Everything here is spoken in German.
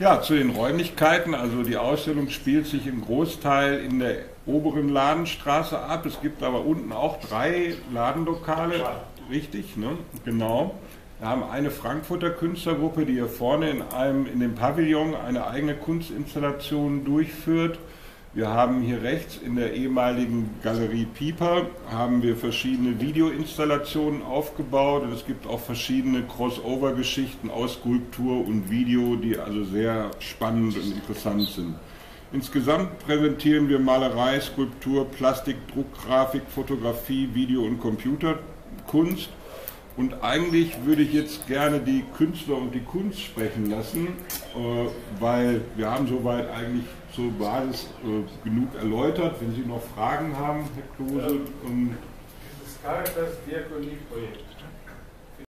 Ja, zu den Räumlichkeiten. Also die Ausstellung spielt sich im Großteil in der oberen Ladenstraße ab. Es gibt aber unten auch drei Ladenlokale. Richtig, ne? Genau. Wir haben eine Frankfurter Künstlergruppe, die hier vorne in einem in dem Pavillon eine eigene Kunstinstallation durchführt. Wir haben hier rechts in der ehemaligen Galerie Pieper haben wir verschiedene Videoinstallationen aufgebaut und es gibt auch verschiedene Crossover-Geschichten aus Skulptur und Video, die also sehr spannend und interessant sind. Insgesamt präsentieren wir Malerei, Skulptur, Plastik, Druckgrafik, Fotografie, Video und Computerkunst. Und eigentlich würde ich jetzt gerne die Künstler und die Kunst sprechen lassen, äh, weil wir haben soweit eigentlich zur Basis äh, genug erläutert. Wenn Sie noch Fragen haben, Herr Klose. Ähm, das Caritas Diakonie-Projekt